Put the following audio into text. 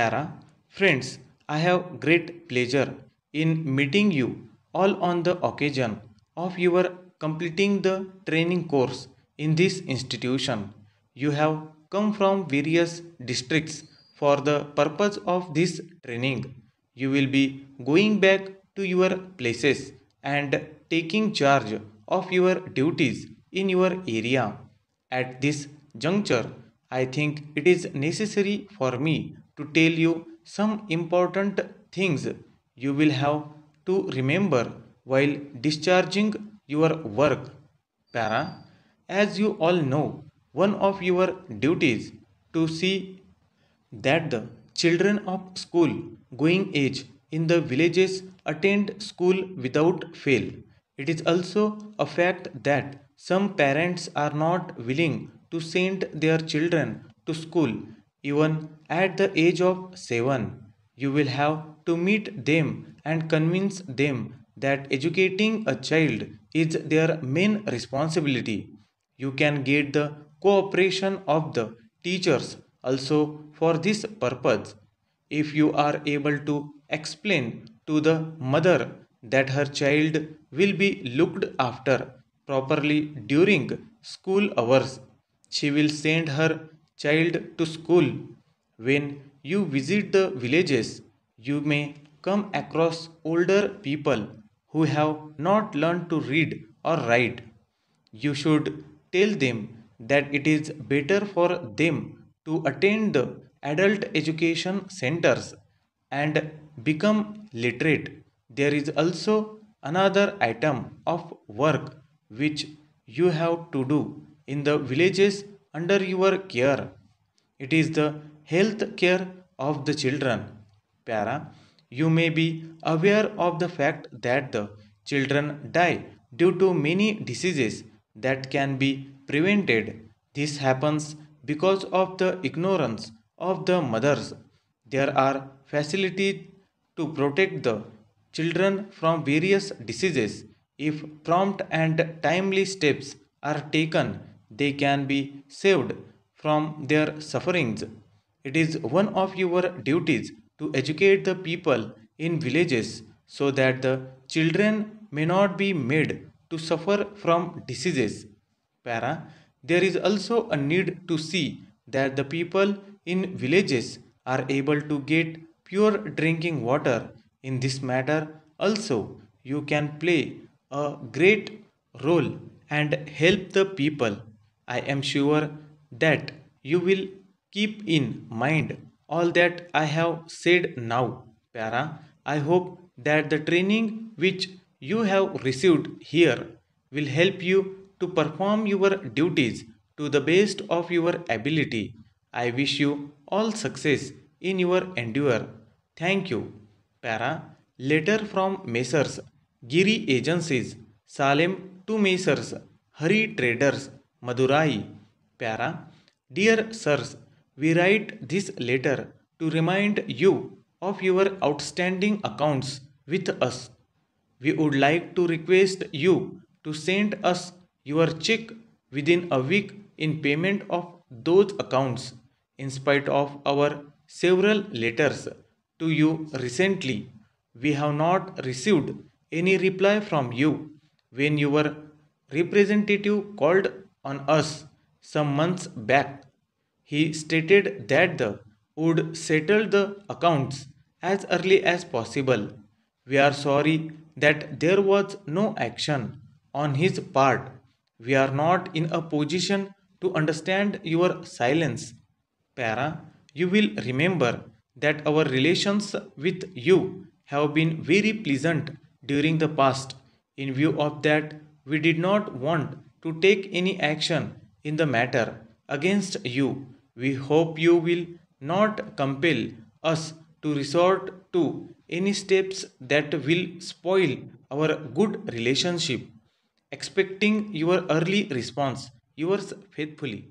Friends, I have great pleasure in meeting you all on the occasion of your completing the training course in this institution. You have come from various districts for the purpose of this training. You will be going back to your places and taking charge of your duties in your area. At this juncture, I think it is necessary for me to tell you some important things you will have to remember while discharging your work. Para, as you all know, one of your duties to see that the children of school going age in the villages attend school without fail. It is also a fact that some parents are not willing to send their children to school even at the age of 7. You will have to meet them and convince them that educating a child is their main responsibility. You can get the cooperation of the teachers also for this purpose. If you are able to explain to the mother that her child will be looked after properly during school hours, she will send her child to school. When you visit the villages, you may come across older people who have not learned to read or write. You should tell them that it is better for them to attend the adult education centers and become literate. There is also another item of work which you have to do in the villages under your care. It is the health care of the children. Para, you may be aware of the fact that the children die due to many diseases that can be prevented. This happens because of the ignorance of the mothers. There are facilities to protect the children from various diseases. If prompt and timely steps are taken, they can be saved from their sufferings. It is one of your duties to educate the people in villages so that the children may not be made to suffer from diseases. Para, there is also a need to see that the people in villages are able to get pure drinking water. In this matter, also, you can play a great role and help the people. I am sure that you will keep in mind all that I have said now. Para, I hope that the training which you have received here will help you to perform your duties to the best of your ability. I wish you all success in your endeavor. Thank you. Para letter from Messrs. Giri Agencies, Salem to Messrs. Hari Traders, Madurai. Para Dear Sirs, we write this letter to remind you of your outstanding accounts with us. We would like to request you to send us your check within a week in payment of those accounts in spite of our several letters to you recently we have not received any reply from you when your representative called on us some months back he stated that the would settle the accounts as early as possible we are sorry that there was no action on his part we are not in a position to understand your silence. Para, you will remember that our relations with you have been very pleasant during the past. In view of that, we did not want to take any action in the matter against you. We hope you will not compel us to resort to any steps that will spoil our good relationship expecting your early response. Yours faithfully.